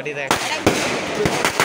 গাড়ি দেখ